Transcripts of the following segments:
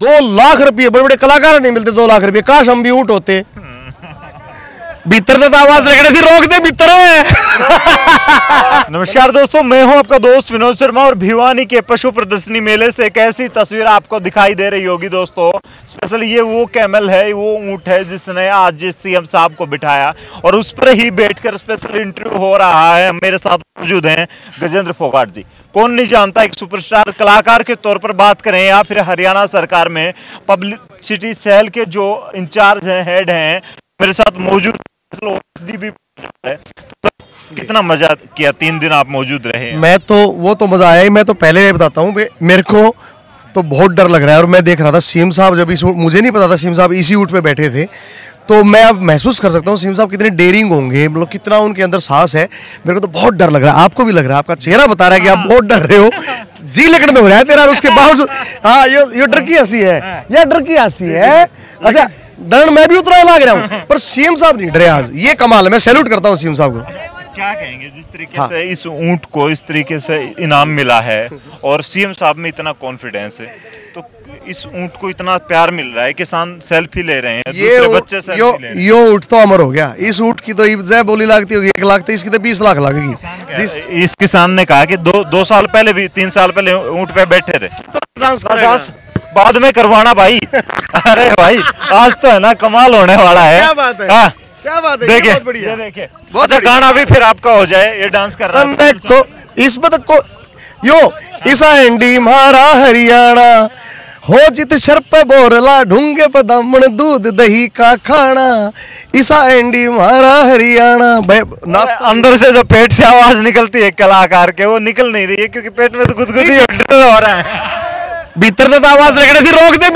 दो लाख रुपये बड़े बड़े कलाकार नहीं मिलते, दो लाख रुपये। काश हम भी ऊँट होते। भीतर तो आवाज़ लग रही थी रोक दे भीतर नमस्कार दोस्तों, मैं हूँ आपका दोस्त विनोद शर्मा और भिवानी के पशु प्रदर्शनी मेले से एक ऐसी तस्वीर आपको दिखाई दे रही होगी दोस्तों। स्पेशल ये वो कैमल है वो ऊँट है जिसने आज सीएम साहब को बिठाया और उस पर ही बैठकर स्पेशल इंटरव्यू हो रहा है। मेरे साथ मौजूद हैं गजेंद्र फोगाट जी। कौन नहीं जानता, एक सुपरस्टार कलाकार के तौर पर बात करें या फिर हरियाणा सरकार में पब्लिसिटी सेल के जो इंचार्ज हैं हेड हैं, मेरे साथ मौजूद है। तो कितना मज़ा किया? तीन दिन आप मौजूद रहे मैं तो वो तो मज़ा आया ही। मैं तो पहले ये बताता हूँ मेरे को तो बहुत डर लग रहा है। और मैं देख रहा था सीएम साहब जब इस मुझे नहीं पता था सीएम साहब इसी ऊँट पे बैठे थे। तो मैं अब महसूस कर सकता हूँ सीएम साहब कितने डेयरिंग होंगे। मतलब कितना उनके अंदर साहस है। मेरे को तो बहुत डर लग रहा है। आपको भी लग रहा है? आपका चेहरा बता रहा है कि आप बहुत डर रहे हो। जी लकड़ में हो रहा है तेरा उसके बावजूद। हाँ ये ये डर की हँसी है। यह डर की हँसी है। अच्छा डर मैं भी उतना लग रहा हूँ। पर सीएम साहब नहीं डरे आज। ये कमाल है मैं सैल्यूट करता हूँ सीएम साहब को। क्या कहेंगे जिस तरीके हाँ। से इस ऊँट को इस तरीके से इनाम मिला है और सीएम साहब में इतना कॉन्फिडेंस है तो इस ऊँट को इतना प्यार मिल रहा है किसान सेल्फी ले रहे हैं ये बच्चे यो ले रहे हैं। यो ऊँट तो अमर हो गया। इस ऊँट की तो जय बोली लागती होगी एक लाख तो इसकी तो बीस लाख लगेगी। जिस इस किसान ने कहा कि दो दो साल पहले भी तीन साल पहले ऊँट पे बैठे थे। पचास बाद में करवाना भाई। अरे भाई आज तो है ना कमाल होने वाला है। क्या बात है? हाँ, क्या बात है? देखिए बहुत बढ़िया। देखिए। बहुत अच्छा गाना भी फिर आपका हो जाए ये डांस कर रहा को इसमें तो को यो ईसा एंडी मारा हरियाणा। हो जित शर पे बोरला ढूँगे पे दमन दूध दही का खाना। ईसा एंडी मारा हरियाणा। नाश्ता अंदर से जो पेट से आवाज़ निकलती है कलाकार के वो निकल नहीं रही है क्योंकि पेट में तो गुदगुदी हो रहा है। भीतर तो आवाज़ लग रही थी रोक दे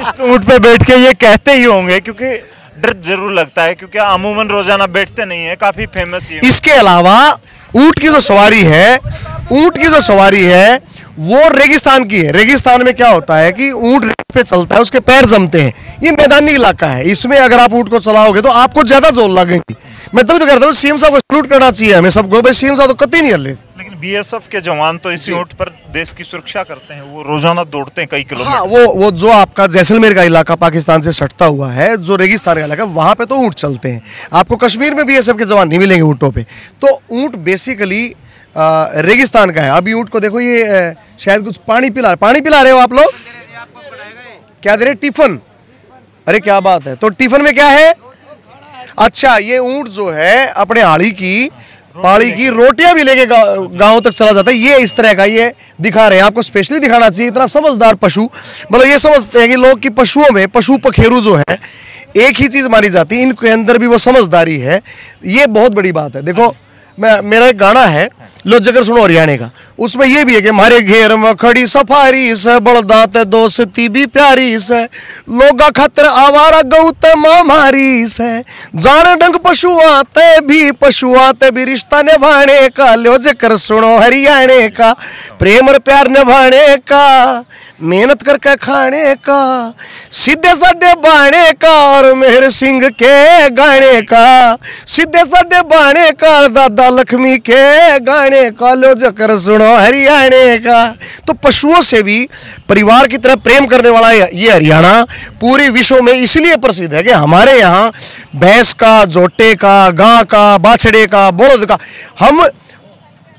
इस ऊँट पे बैठ के ये कहते ही होंगे क्योंकि डर ज़रूर लगता है क्योंकि अमूमन रोज़ाना बैठते नहीं है काफ़ी फ़ेमस ये इसके अलावा ऊँट की जो सवारी है ऊँट की जो सवारी है वो रेगिस्तान की है। रेगिस्तान में क्या होता है कि ऊँट रेत पे चलता है उसके पैर जमते हैं। ये मैदानी इलाका है। इसमें अगर आप ऊँट को चलाओगे तो आपको ज़्यादा ज़ोर लगेगी। मैं तभी तो कहता हूँ सीएम साहब को सल्यूट करना चाहिए हमें सबको। भाई सीएम साहब तो कतई नहीं हल रहे लेकिन बीएसएफ के जवान तो इसी ऊँट पर देश की सुरक्षा करते हैं वो रोज़ाना दौड़ते हैं कई किलोमीटर। हाँ वो वो जो आपका जैसलमेर का इलाका पाकिस्तान से सटता हुआ है जो रेगिस्तान का इलाका वहाँ पे तो ऊँट चलते हैं। आपको कश्मीर में सब के जवान नहीं मिलेंगे ऊँटों पे। तो ऊँट बेसिकली रेगिस्तान का है। अभी ऊँट को देखो ये शायद कुछ पानी पिला पानी पिला रहे हो आप लोग? क्या दे रहे टिफन। अरे क्या बात है। तो टिफन में क्या है? अच्छा ये ऊँट जो है अपने हाड़ी की पाड़ी की रोटियाँ भी लेके गाँव तक चला जाता है। ये इस तरह का ये दिखा रहे हैं। आपको स्पेशली दिखाना चाहिए इतना समझदार पशु। मतलब ये समझते हैं कि लोग की पशुओं में पशु पखेरु जो है एक ही चीज़ मानी जाती है। इनके अंदर भी वो समझदारी है। ये बहुत बड़ी बात है। देखो मैं मेरा एक गाना है लो जगर सुनो हरियाणा का। उसमें ये भी है कि हमारे घेर में खड़ी सफारी से बड़दात दोस्ती भी प्यारी से, लोगा खतर आवारा गौत मामारी से। जान डंग पशु आते भी पशु आते भी रिश्ता निभाने का। लो जकर सुनो हरियाणे का, प्रेम और प्यार निभाने का, मेहनत करके खाने का, सीधे साधे बाने का, और मेहर सिंह के गाने का। सीधे साधे बाने का, दादा लक्ष्मी के गाने का। लो जकर सुनो हरियाणे का। तो पशुओं से भी परिवार की तरह प्रेम करने वाला ये हरियाणा पूरे विश्व में इसलिए प्रसिद्ध है कि हमारे यहाँ भैंस का, जोटे का गां का, बाछड़े का बोध का, हम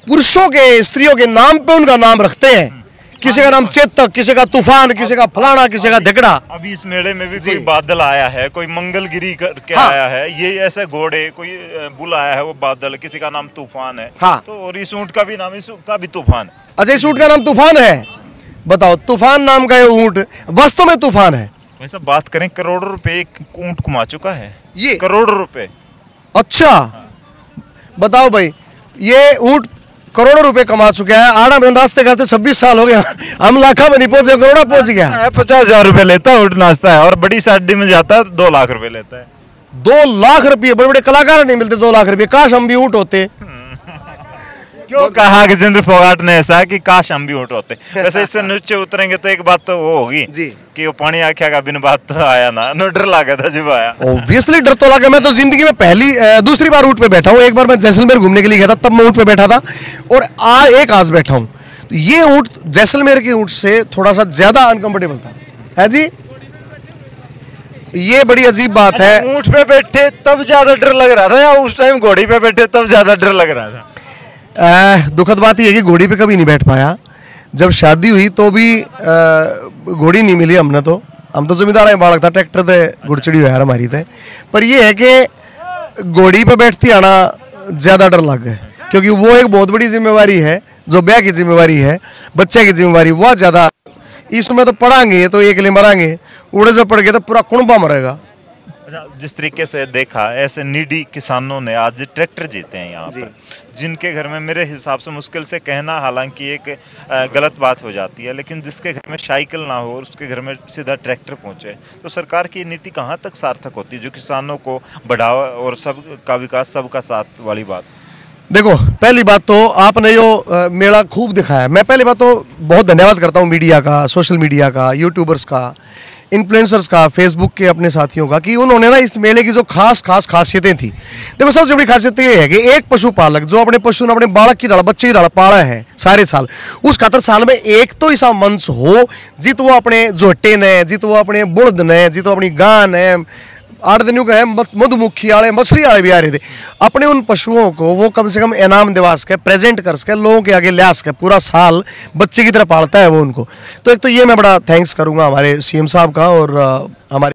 पुरुषों के, स्त्रियों के नाम पे उनका नाम रखते हैं। किसी का नाम चेतक किसी का तूफ़ान किसी का फलाना किसी का धकड़ा। अभी इस मेले में भी कोई बादल आया है कोई मंगलगिरी करके हाँ। आया है ये ऐसे घोड़े कोई बुल आया है वो बादल किसी का नाम तूफ़ान है। हाँ। तो और इस ऊँट का भी नाम इस का भी तूफ़ान है। अजय सूट का नाम तूफ़ान है? बताओ तूफ़ान नाम का ये ऊँट वास्तव में तूफ़ान है? वैसे बात करें करोड़ों रुपए एक ऊँट कमा चुका है। ये? करोड़ों रुपए। अच्छा। बताओ भाई ये ऊँट करोड़ों रुपए कमा चुके हैं। आड़ा में नाश्ते करते छब्बीस साल हो गया हम लाखा में नहीं पहुँचे करोड़ा पहुँच गया। पचास हज़ार रुपए लेता है नाश्ता है और बड़ी शादी में जाता है दो लाख रुपए लेता है। दो लाख रुपये बड़े बड़े कलाकार नहीं मिलते दो लाख रुपये काश हम भी ऊँट होते। क्यों कहा गजेंद्र फोगाट ने ऐसा कि काश हम भी ऊँट होते। वैसे इससे नीचे उतरेंगे तो एक बात तो वो होगी जी। कि वो पानी आख्या का बिन बात तो आया ना। नो डर लगा था जब आया। ऑब्वियसली डर तो लगा। मैं तो ज़िंदगी में पहली दूसरी बार ऊँट पे बैठा हूँ। एक बार मैं जैसलमेर घूमने के लिए गया था तब मैं ऊँट पे बैठा था। और आ एक आज बैठा हूँ। ये ऊँट जैसलमेर के ऊँट से थोड़ा सा ज़्यादा अनकंफर्टेबल था। है जी? ये बड़ी अजीब बात है। अच्छा, ऊँट पे बैठे तब ज़्यादा डर लग रहा था या उस टाइम घोड़ी पे बैठे तब ज़्यादा डर लग रहा था? दुखद बात यह है कि घोड़ी पे कभी नहीं बैठ पाया। जब शादी हुई तो भी घोड़ी नहीं मिली हमने तो। हम तो जमींदार हैं, बालक था, ट्रैक्टर थे घुड़चड़ी हुआ यार हमारी थे पर ये है कि घोड़ी पे बैठती आना ज़्यादा डर लग गए क्योंकि वो एक बहुत बड़ी जिम्मेवारी है, जो ब्याह की जिम्मेवारी है, बच्चे की जिम्मेवारी, वो ज़्यादा। इसमें तो पढ़ाएँगे तो एक लिए मरांगे, उड़े से पड़ गए तो पूरा कुणबा मरेगा। जिस तरीके से देखा ऐसे नीडी किसानों ने आज ट्रैक्टर जीते हैं यहाँ जी। पर जिनके घर में मेरे हिसाब से मुश्किल से कहना हालाँकि एक गलत बात हो जाती है लेकिन जिसके घर में साइकिल ना हो और उसके घर में सीधा ट्रैक्टर पहुँचे तो सरकार की नीति कहाँ तक सार्थक होती है जो किसानों को बढ़ावा और सब का विकास सबका साथ वाली बात देखो पहली बात तो आपने जो मेला खूब दिखाया मैं पहली बात तो बहुत धन्यवाद करता हूँ मीडिया का सोशल मीडिया का यूट्यूबर्स का इन्फ्लुएंसर्स का फेसबुक के अपने साथियों का, कि उन्होंने ना इस मेले की जो खास खास खासियतें थी। देखो, सबसे बड़ी खासियत तो ये है कि एक पशुपालक, जो अपने पशु ने अपने बालक की डाल बच्चे की डाल पाला है सारे साल, उस खातर साल में एक तो ऐसा मंच हो, जित वो अपने जोहटे ने जित वो अपने बुढ़द ने, जित वो अपनी गां ने आठ दिन का है मधुमक्खी वाले, मछली वाले भी आ रहे थे। अपने उन पशुओं को वो कम से कम इनाम दिवा सके प्रेजेंट कर सके, लोगों के आगे ले सके, पूरा साल बच्चे की तरह पालता है वो उनको। तो एक तो ये मैं बड़ा थैंक्स करूँगा हमारे सीएम साहब का और हमारे